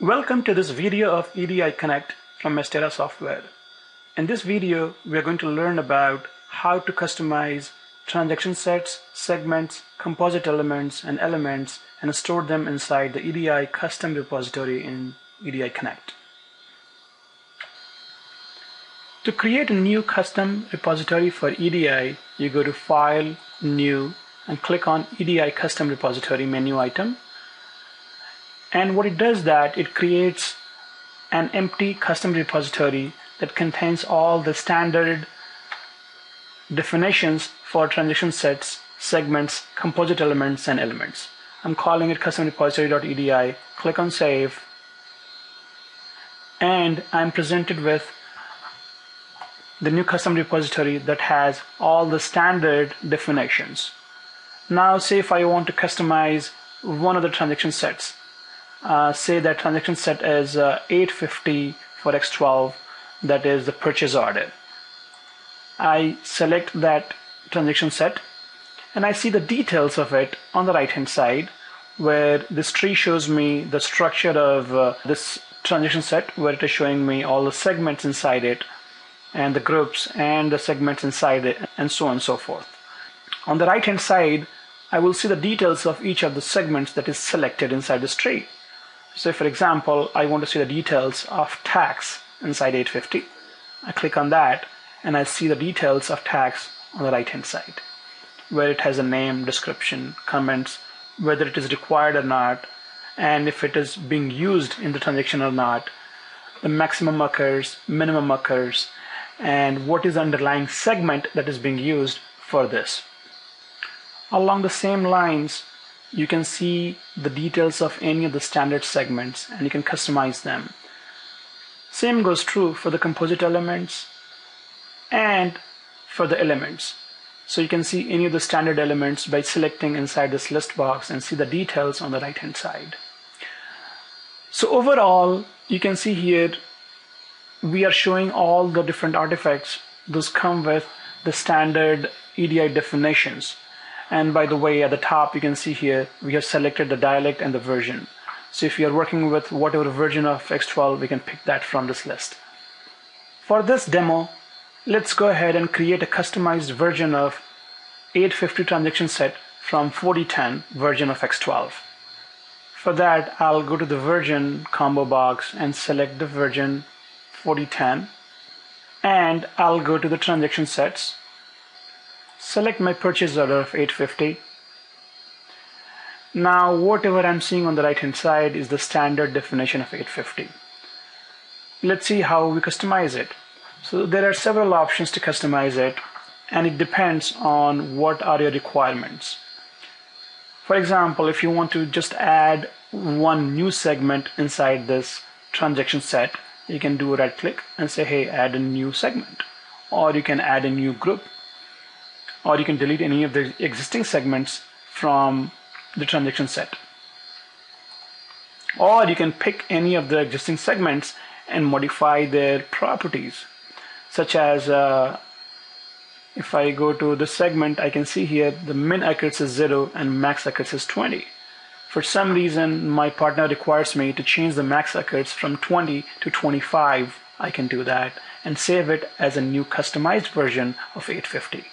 Welcome to this video of EDI Connect from Astera Software. In this video, we are going to learn about how to customize transaction sets, segments, composite elements, and elements and store them inside the EDI custom repository in EDI Connect. To create a new custom repository for EDI, you go to File, New, and click on EDI Custom Repository menu item. And what it does that it creates an empty custom repository that contains all the standard definitions for transaction sets, segments, composite elements, and elements. I'm calling it custom repository.edi. Click on Save. And I'm presented with the new custom repository that has all the standard definitions. Now say if I want to customize one of the transaction sets, uh, say that transaction set is uh, 850 for X12, that is the purchase order. I select that transaction set and I see the details of it on the right hand side where this tree shows me the structure of uh, this transaction set where it is showing me all the segments inside it and the groups and the segments inside it and so on and so forth. On the right hand side, I will see the details of each of the segments that is selected inside this tree. So for example, I want to see the details of tax inside 850. I click on that and I see the details of tax on the right hand side where it has a name, description, comments, whether it is required or not, and if it is being used in the transaction or not, the maximum occurs, minimum occurs, and what is the underlying segment that is being used for this. Along the same lines, you can see the details of any of the standard segments and you can customize them. Same goes true for the composite elements and for the elements. So you can see any of the standard elements by selecting inside this list box and see the details on the right hand side. So overall, you can see here we are showing all the different artifacts. Those come with the standard EDI definitions. And by the way, at the top, you can see here, we have selected the dialect and the version. So if you're working with whatever version of X12, we can pick that from this list. For this demo, let's go ahead and create a customized version of 850 transaction set from 4010 version of X12. For that, I'll go to the version combo box and select the version 4010 and I'll go to the transaction sets select my purchase order of 850 now whatever I'm seeing on the right hand side is the standard definition of 850 let's see how we customize it. So there are several options to customize it and it depends on what are your requirements. For example if you want to just add one new segment inside this transaction set you can do a right click and say hey add a new segment. Or you can add a new group or you can delete any of the existing segments from the transaction set or you can pick any of the existing segments and modify their properties such as uh, if I go to the segment I can see here the min occurs is 0 and max occurs is 20 for some reason, my partner requires me to change the max occurs from 20 to 25. I can do that and save it as a new customized version of 850.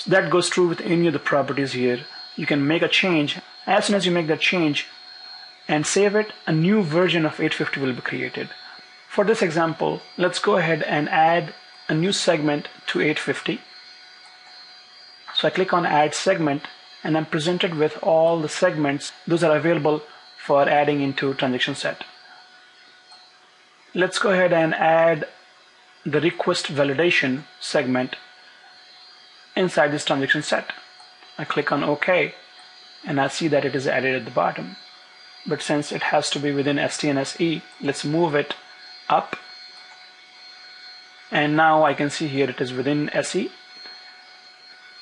So that goes true with any of the properties here. You can make a change. As soon as you make that change and save it, a new version of 850 will be created. For this example, let's go ahead and add a new segment to 850. So I click on add segment and I'm presented with all the segments. Those are available for adding into transaction set. Let's go ahead and add the request validation segment inside this transaction set. I click on OK and I see that it is added at the bottom. But since it has to be within ST and SE, let's move it up. And now I can see here it is within SE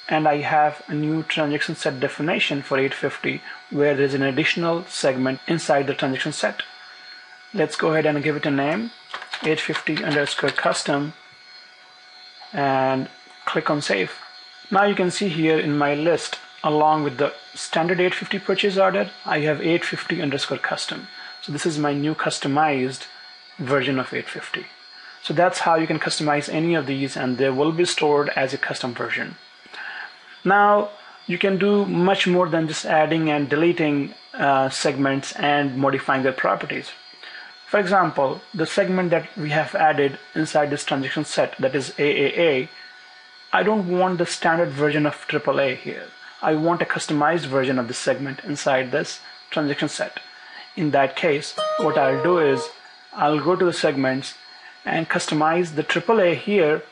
and I have a new transaction set definition for 850 where there is an additional segment inside the transaction set. Let's go ahead and give it a name 850 underscore custom and click on save. Now you can see here in my list along with the standard 850 purchase order I have 850 underscore custom. So this is my new customized version of 850. So that's how you can customize any of these and they will be stored as a custom version. Now you can do much more than just adding and deleting uh, segments and modifying their properties. For example, the segment that we have added inside this transaction set that is AAA, I don't want the standard version of AAA here. I want a customized version of the segment inside this transaction set. In that case, what I'll do is I'll go to the segments and customize the AAA here,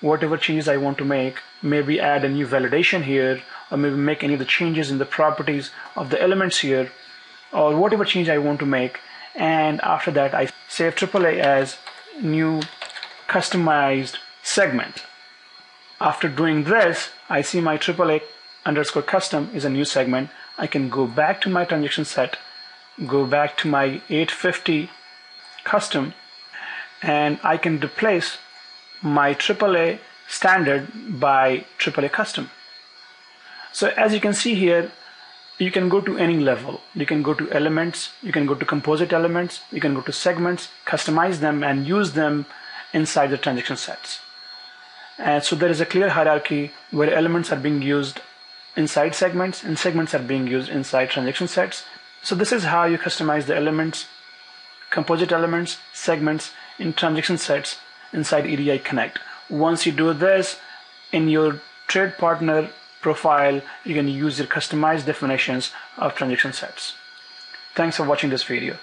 whatever changes I want to make, maybe add a new validation here, or maybe make any of the changes in the properties of the elements here, or whatever change I want to make. And after that, I save AAA as new customized segment. After doing this, I see my AAA underscore custom is a new segment. I can go back to my transaction set, go back to my 850 custom, and I can replace my AAA standard by AAA custom. So as you can see here, you can go to any level. You can go to elements, you can go to composite elements, you can go to segments, customize them and use them inside the transaction sets. And so there is a clear hierarchy where elements are being used inside segments and segments are being used inside transaction sets. So this is how you customize the elements, composite elements, segments in transaction sets inside EDI Connect. Once you do this in your trade partner profile, you can use your customized definitions of transaction sets. Thanks for watching this video.